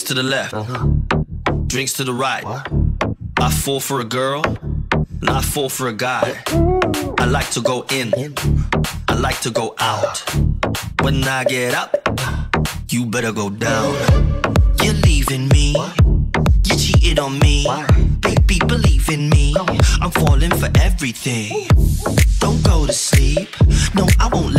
Drinks to the left, drinks to the right. I fall for a girl, and I fall for a guy. I like to go in, I like to go out. When I get up, you better go down. You're leaving me, you cheated on me. Baby, believe in me, I'm falling for everything. Don't go to sleep, no, I won't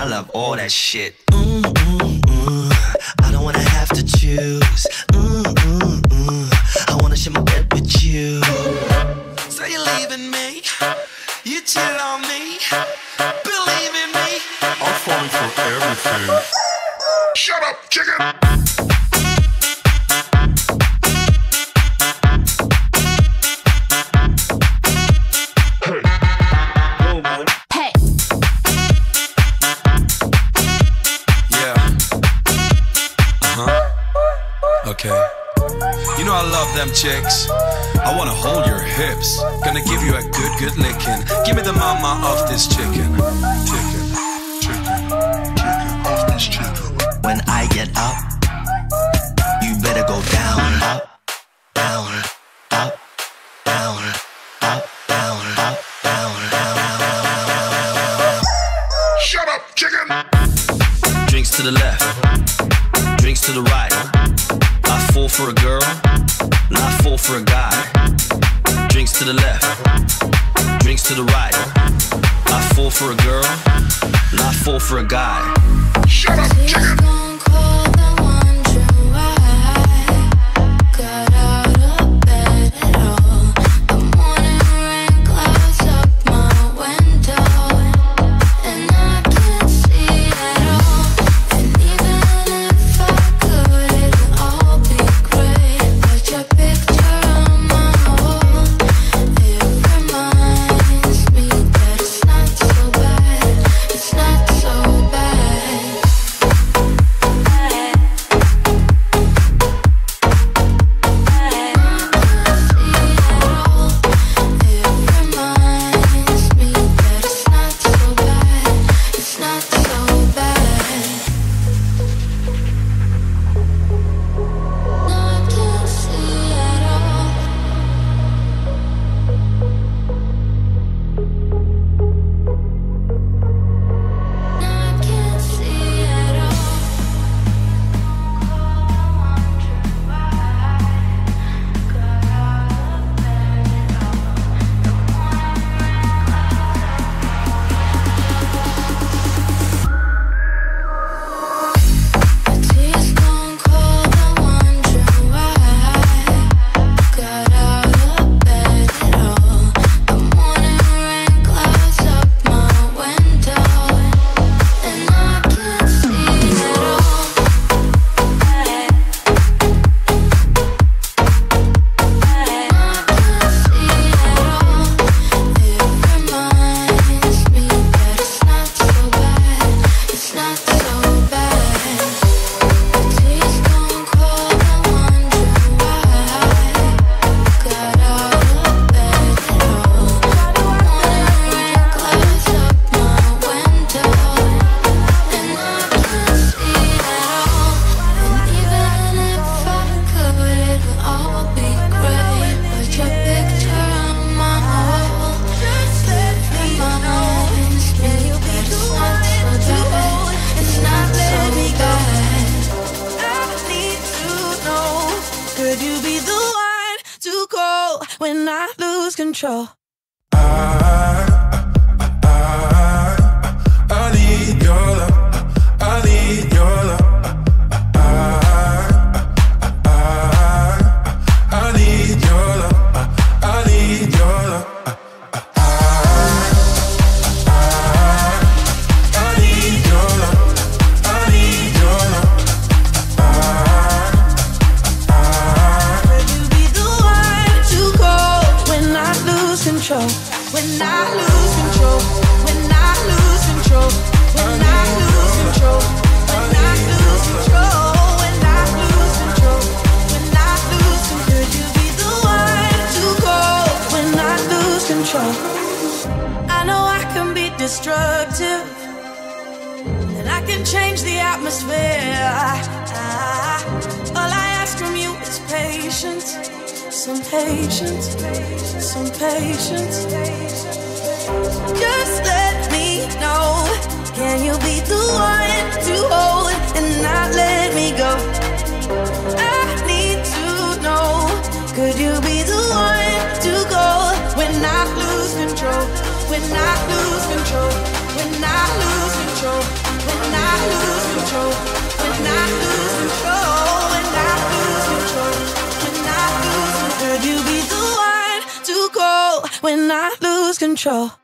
I love all that shit. them chicks. I wanna hold your hips, gonna give you a good, good licking. Give me the mama of this chicken. Could you be the one to go when I lose control? When I lose control? When I lose control? When I lose control? When I lose control? When I lose control? When I lose control? Could you be the one to go when I lose control?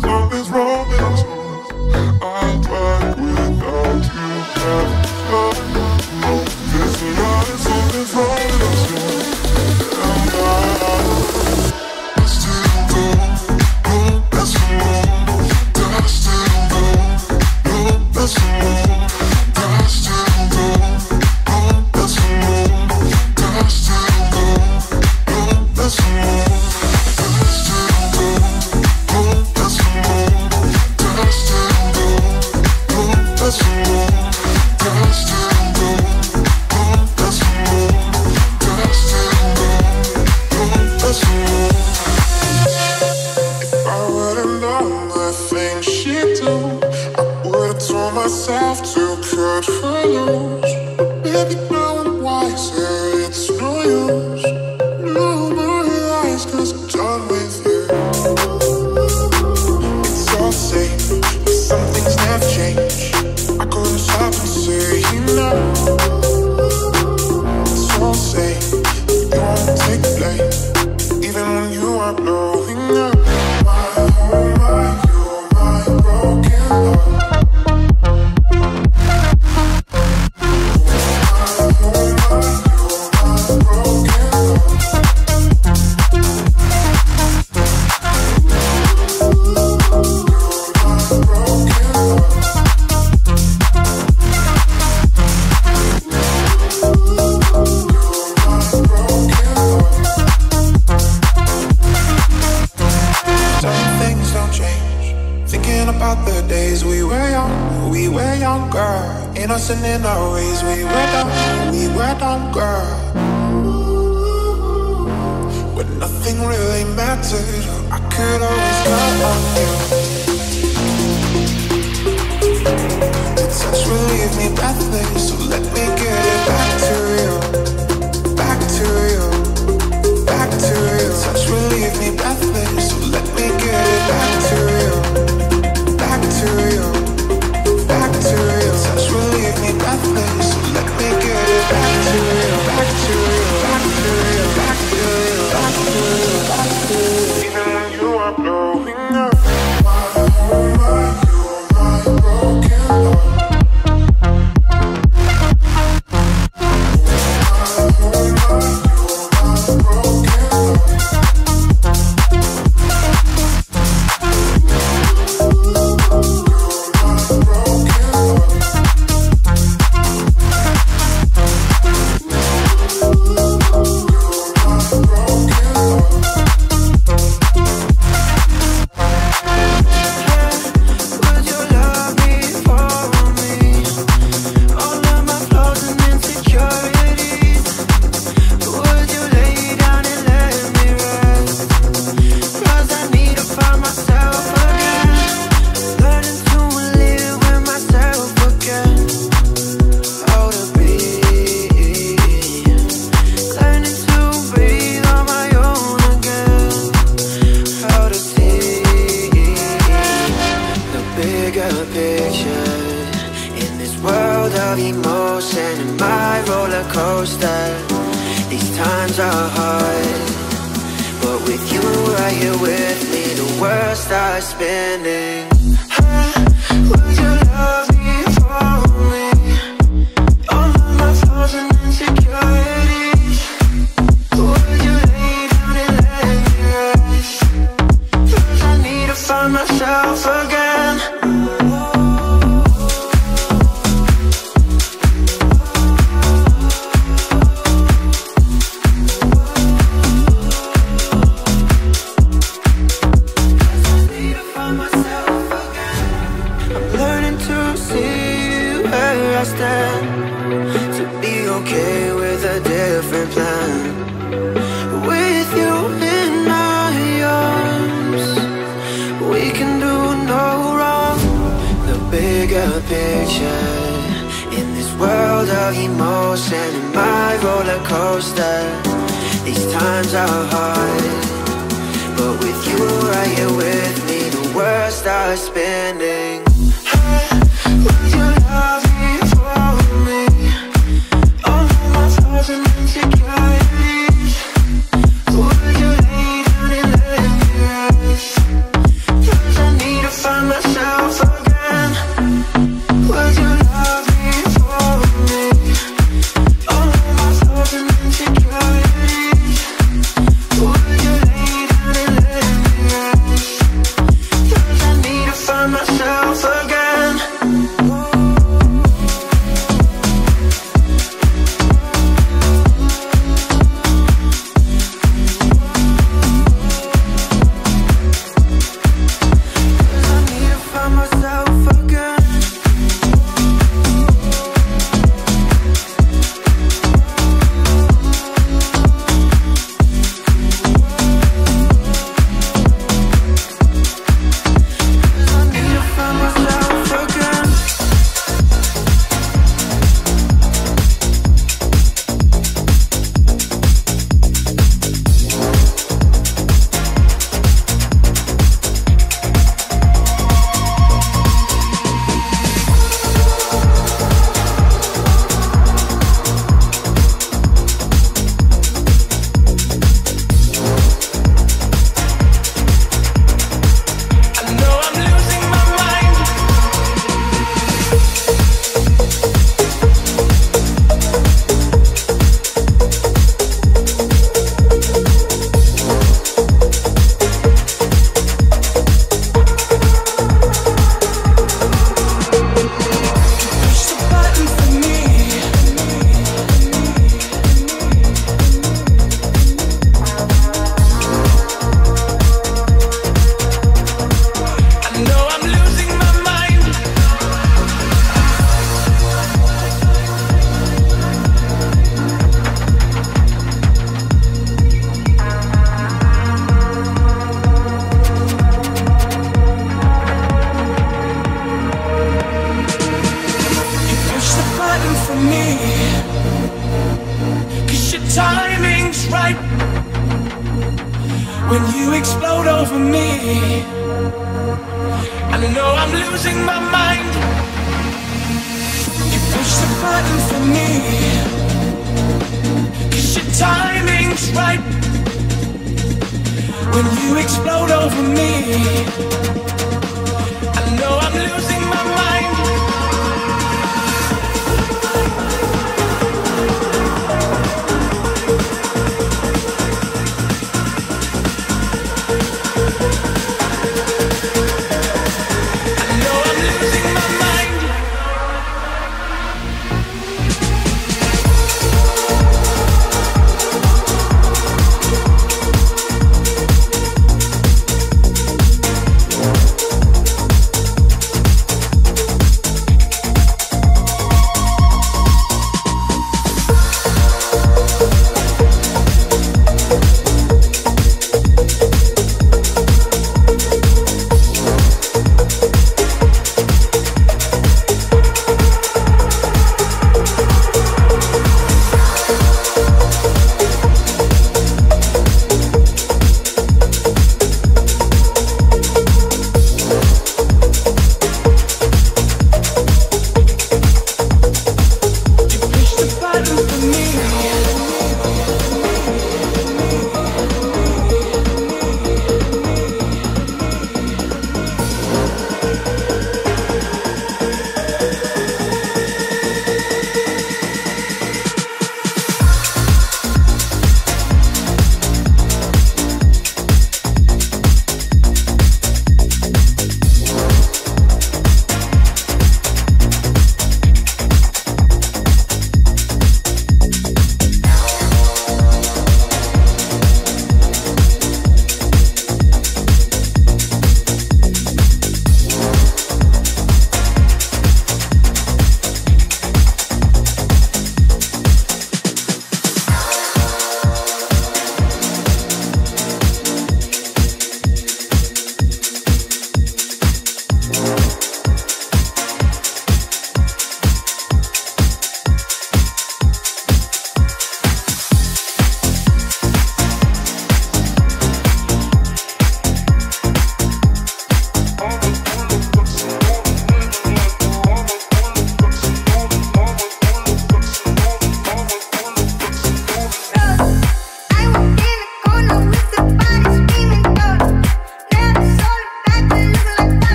Something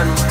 oppression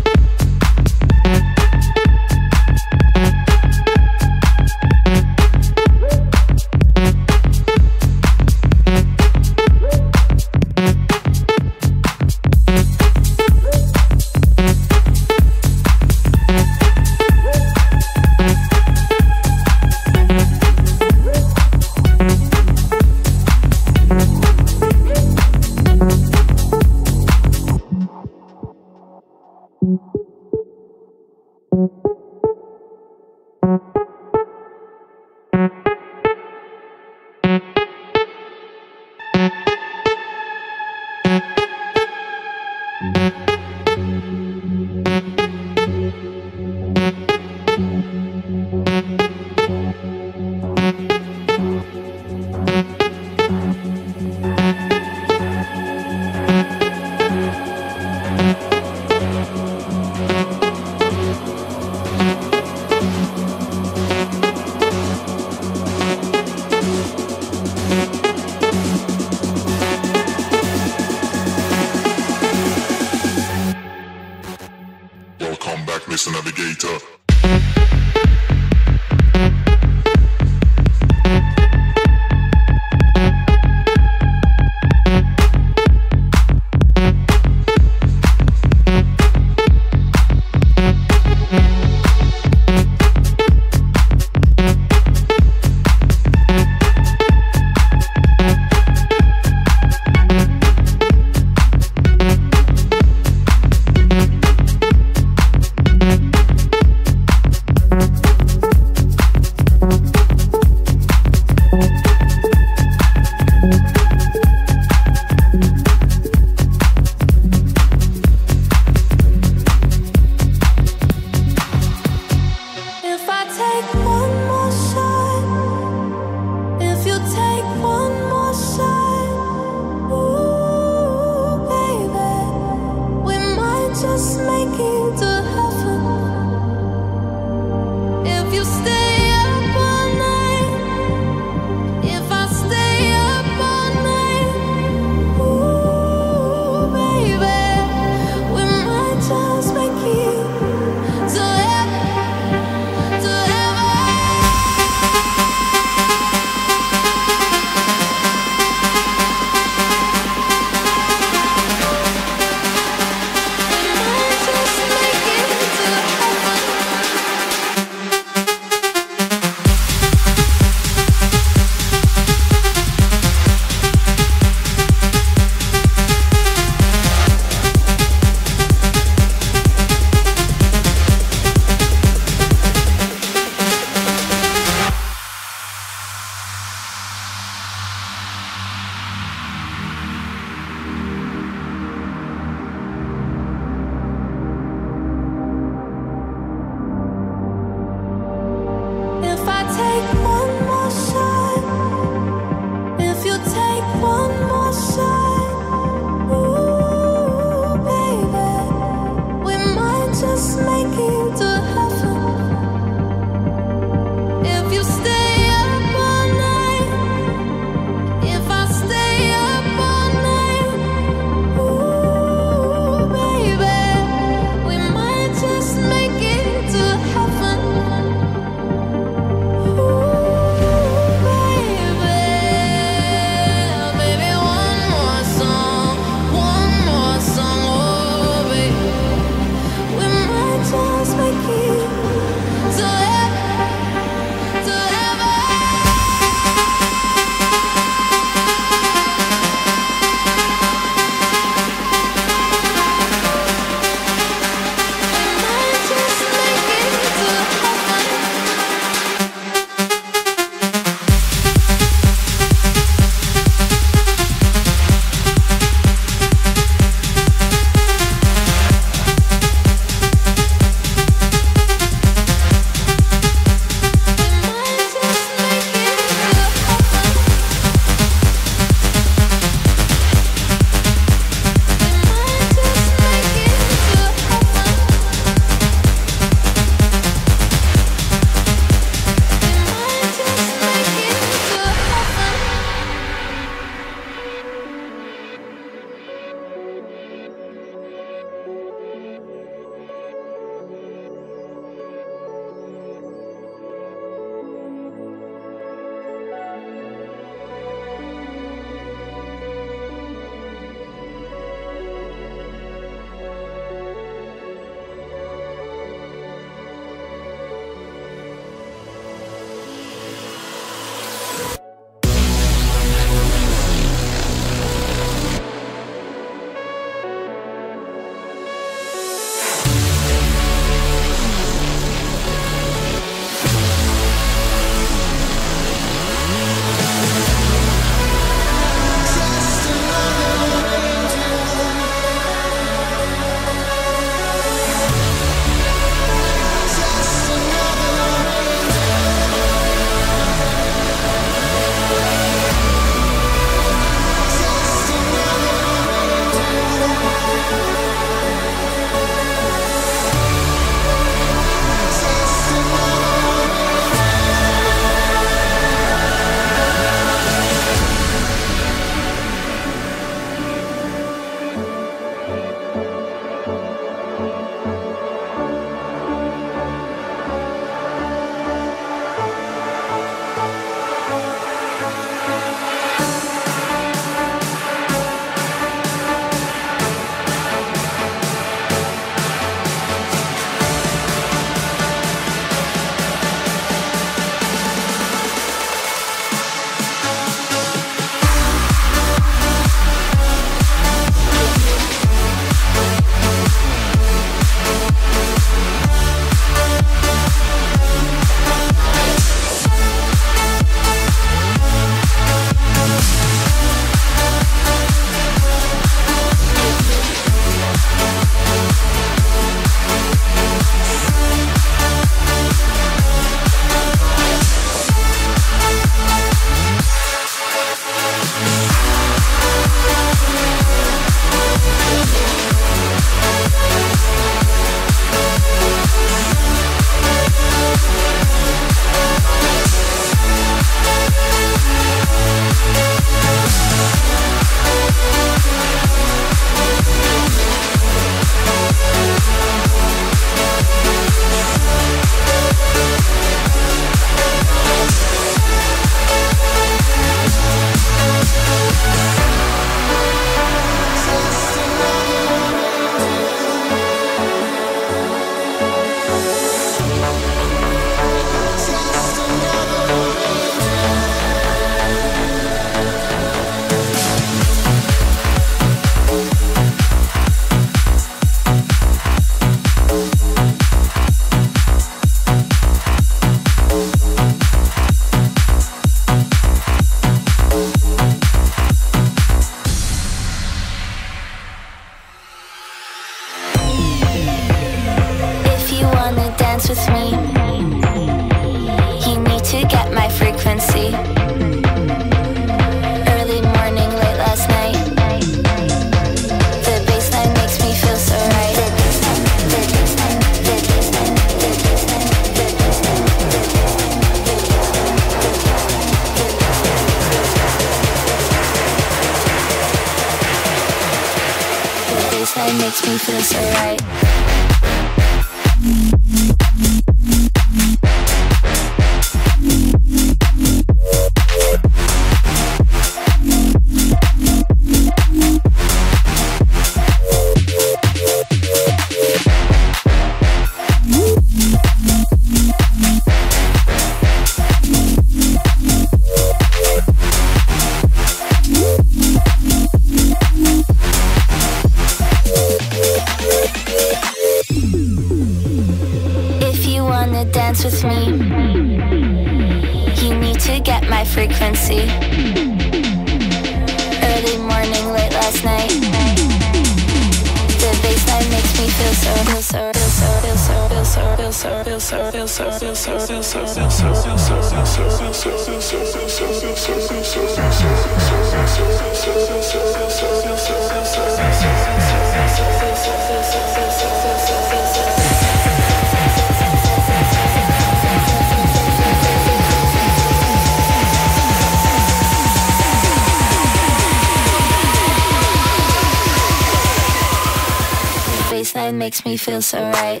makes me feel so right.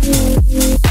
Baseline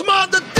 smart the